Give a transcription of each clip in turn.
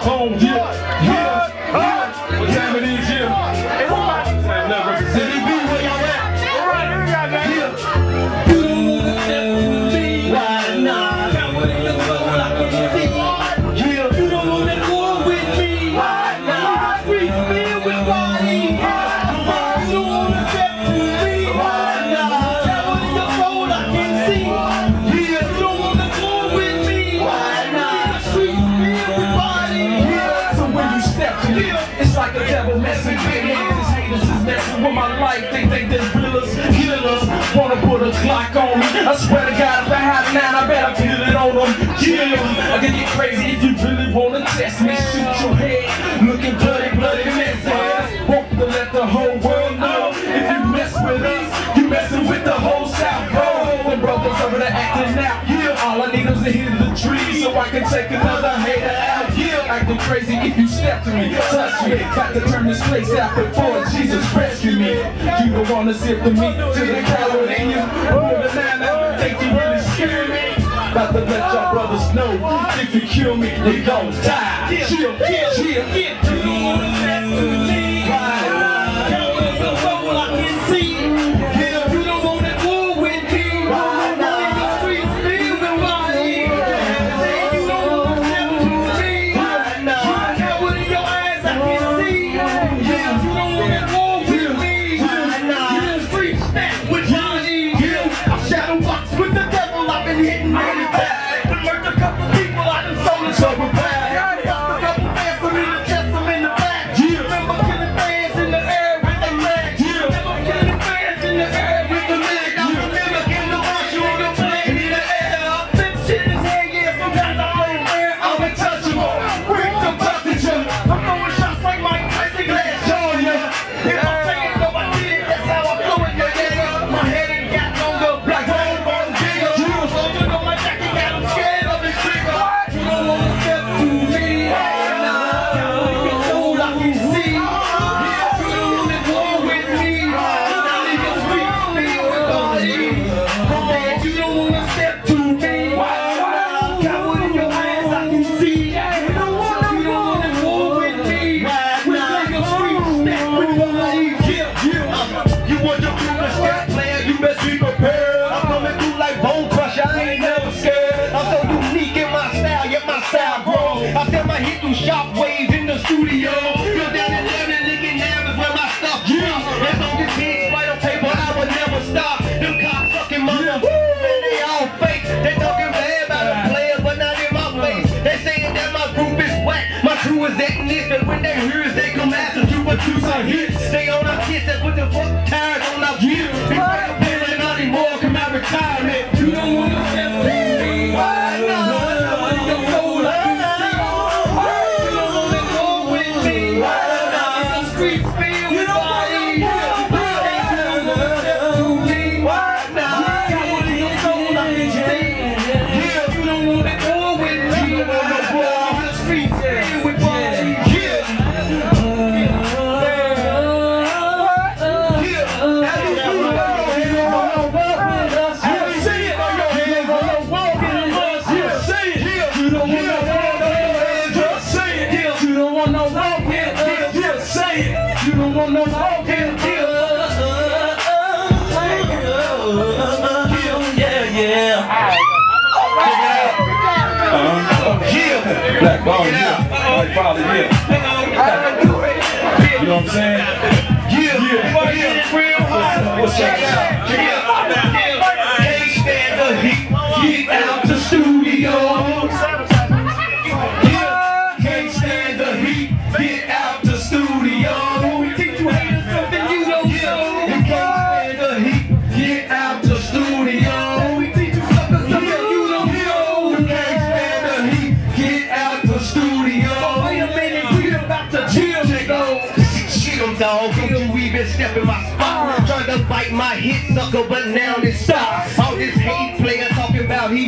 home. Yeah. I bet I'm killing on them. Yeah, I can get crazy if you really wanna test me. Shoot your head, looking bloody, bloody messy. Won't to let the whole world know. If you mess with us, you messing with the whole South Pole. And brothers over there acting out. Yeah, all I need is to hit the tree so I can take another crazy if you step to me, touch me. About to turn this place out before Jesus rescue me. You don't wanna sip the meat to the coward in you. Moving on, think you really scare me. About to let your brothers know if you kill me, they gon' die. Chill, chill, chill, chill. del buen Black Bone here, White father here. You know what I'm saying? Yeah, yeah, yeah. Real hard. What's up? Yeah, yeah, yeah. Can't stand the heat. Get out.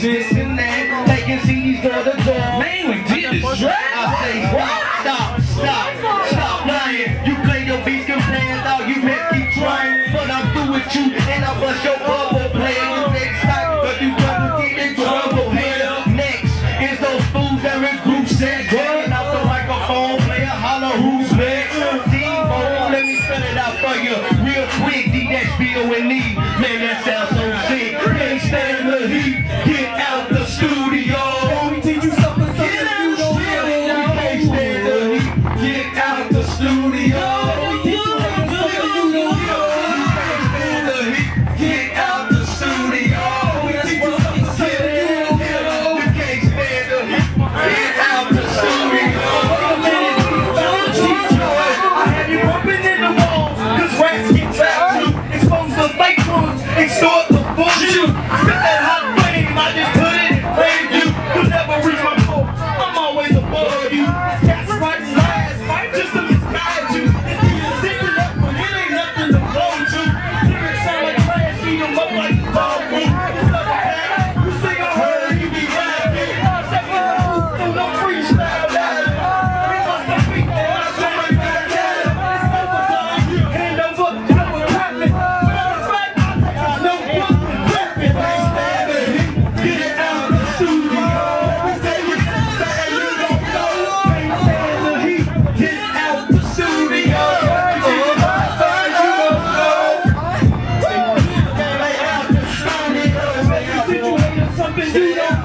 see this and that. They can see these other girls. Man, we did this. Right? I say, what? Stop, stop, stop lying. You play your beats, complain, thought you best keep trying. But I'm through with you, and I bust your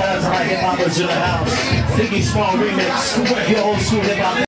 Shout out to High Hip Hop Original House. Ziggy Small Remix. Your old school hip hop.